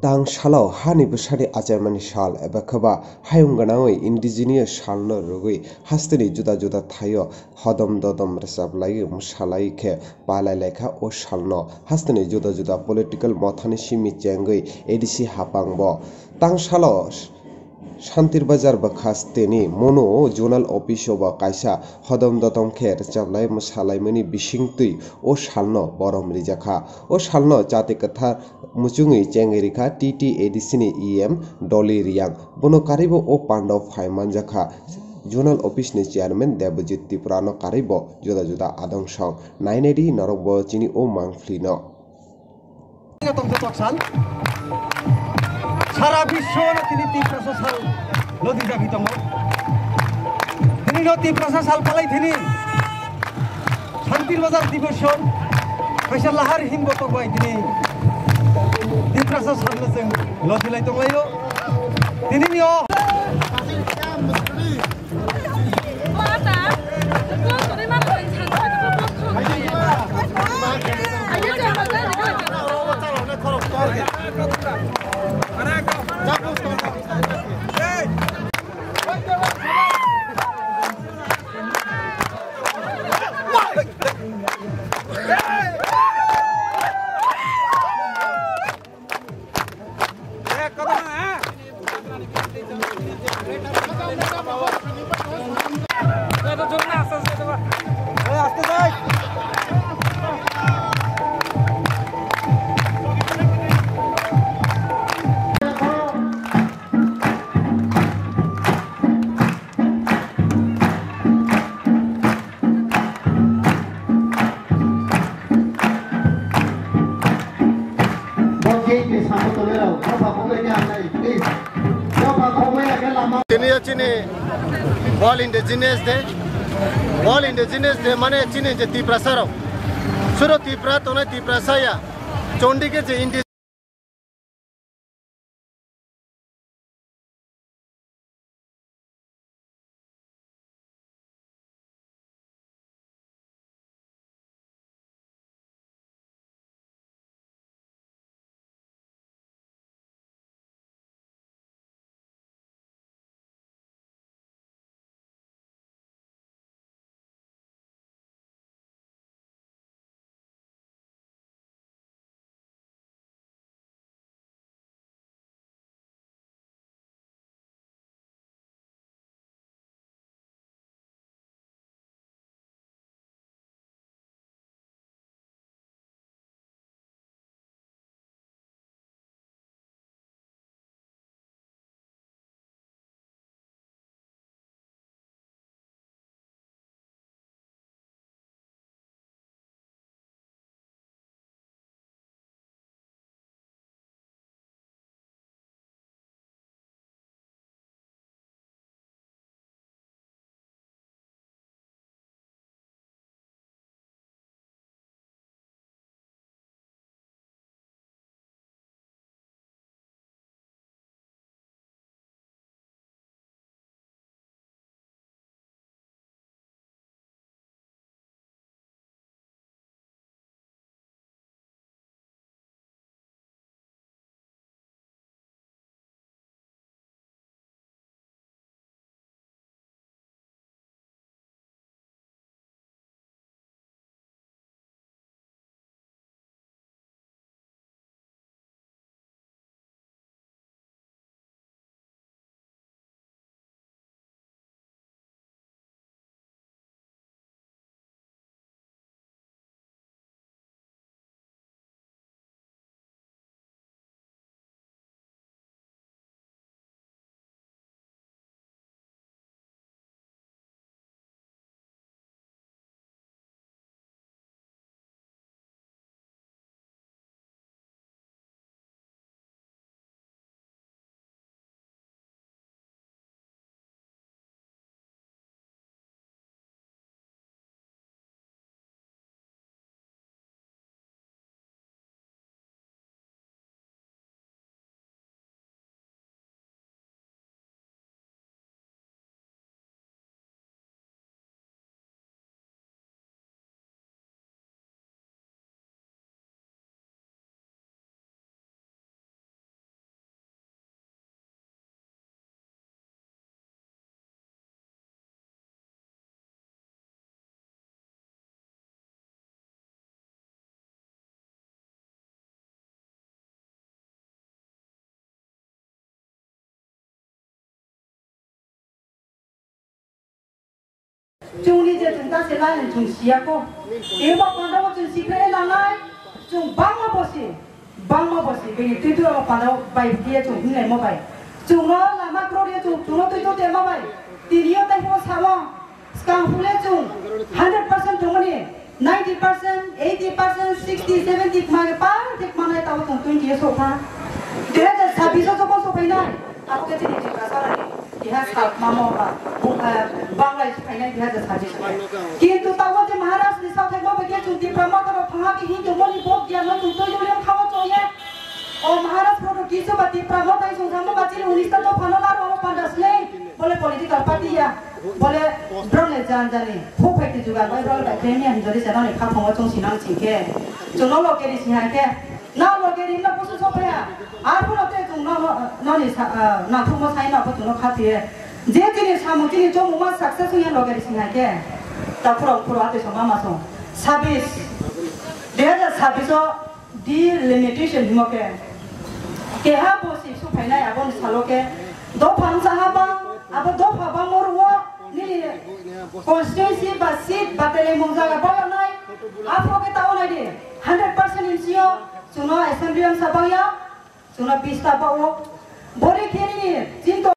tang shalo hani bwsari achaimani sal eba kheba hayung ganangwi indigenous salno rwgwi hasteni juda juda thaio hodom dodom rwchaplai mwsalai khe palailai o salno hasteni juda juda political mothani simi chengwi adc hapangbo tang salo শান্তির বাজার বা খাস্তেনি মনো zonal office বা কাইসা হদম দতম খে চাবলাই সালাইমনি বিশিংতুই ও সালনো বরম রিজাখা। ও সালনো জাতি কথা মুচুঙি চেঙ্গেরিখা TT এডিসিনি ইএম ডলি রিয়াং। বনো কারিব ও পাণ্ডব ফাইমান জাখা। জোনাল অফিসনি চেয়ারম্যান দেবজিৎ ত্রিপুরানো কারিব জুদা জুদা আদংসং নাইনেডি নরক বচিনি ও মাংফ্লিনো। সারা বিশ্ব তিনি তিপ্রাশো সাল নদী জাগিতম তিনি তিপ্রাশো সাল পালাই তিনি। শান্তির বাজার দিবস পয়সা লাহার হিমব তবাই তিনি। তিপ্রাশো সাল লদিলাই তমাইল তিনি Gracias. వాళ్ళు ఇండిజినియస్ డే వాళ్ళు ఇండిజినియస్ డే మన చిన్న తీప్రసారం సురో తీప్రాతోనే తీప్రసాయ చోండికే ఇండి chúng đi chơi chúng ta sẽ lại chúng xia cô nếu mà bạn đâu chúng xia cái là lại chúng băng mà bớt xí băng mà bớt xí cái tụi tụi mà bạn đâu bài kia chúng không nên mà bài chúng nó là mà pro đi chúng chúng nó tụi tụi tiền mà bài tiền nhiều tay không sao mà scam phule chúng 100% chúng này 90%, 80%, 60, 70 মানে পার ঠিক মানে তাও তুমি দিয়ে sofa 2026 যখন সোফাই না আপনাকে দিচ্ছি mama bangla itu kayaknya dia ada saja কিন্তু তাও যে মহারাজ নিসা থাকবো বেগে চুতি ব্রহ্মা করো ফাঁকা কি হিন্দু বলি বক দিয়া না তুই তো জুড়ে খাওয়া চলে ও মহারাজ প্রো কিছু বাতি ব্রহ্ম তাই সংসাম বাচির উনিশটা তো ফানো আর ও পান্ডাসলে বলে পলিটিক্যাল পার্টি ইয়া বলে ব্রনে জান জানি খুব ফেকটি জুগার বাই ব্রলে বাইতে নি আমি যদি সেটা নি খাফং ও চং সিনাং চিকে চনো লোকে নি সিহাকে না লোকে নি না বসু সপয়া আর পুরো তে চং না না নি না থুম সাই না বসু না খাতিয়ে যে তিনি সামু তিনি জম মা সাকসেস হইয়া লোকে নি সিহাকে তা পুরো পুরো হাতে সব মামা সব ছাব্বিশ দুই হাজার ছাব্বিশত দি লিমিটেশন হিমকে কেহা বসি সুফাইনাই আবন সালকে দফাং সাহাবা আবো দফা বা মরুয়া নিলি কনস্টিটুয়েন্সি বা সিট বা তেলে মংজাগা বয় নাই আফকে তাও নাই দে 100% चुनो असेंबली में सपा गया। तो बोरे खेली नहीं चिंता